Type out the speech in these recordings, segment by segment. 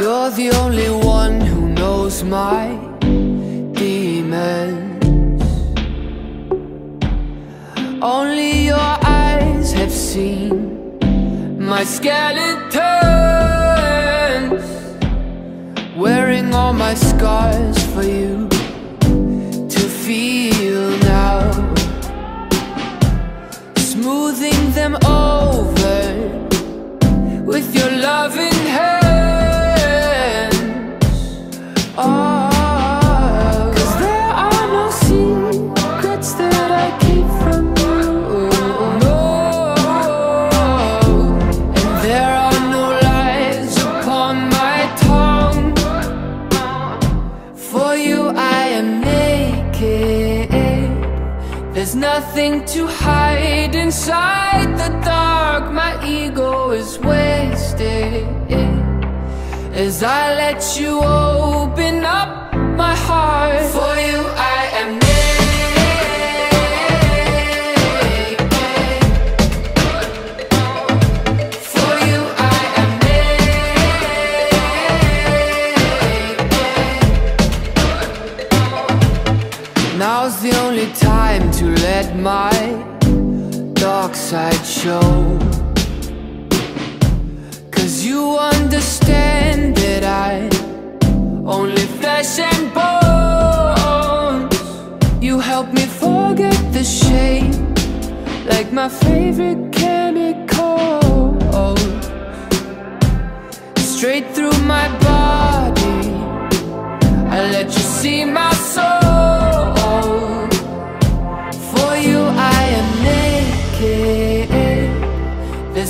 You're the only one who knows my demons. Only your eyes have seen my skeletons. Wearing all my scars. There's nothing to hide inside the dark. My ego is wasted as I let you open up my heart. Now's the only time to let my dark side show. Cause you understand that I only flesh and bones. You help me forget the shame, like my favorite chemical. Straight through my body, I let you see my soul.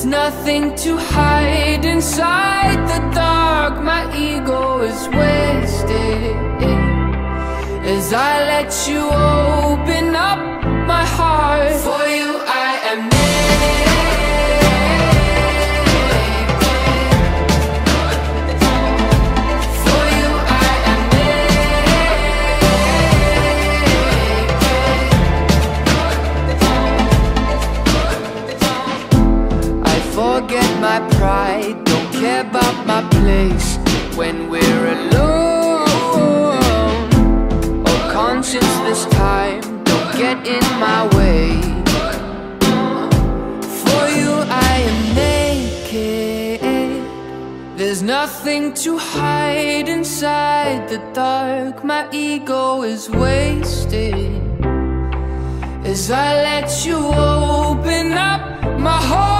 There's nothing to hide inside the dark. My ego is wasted as I let you open up my heart. For you, forget my pride, don't care about my place when we're alone. Oh, conscience this time, don't get in my way. For you, I am naked. There's nothing to hide inside the dark. My ego is wasted as I let you open up my heart.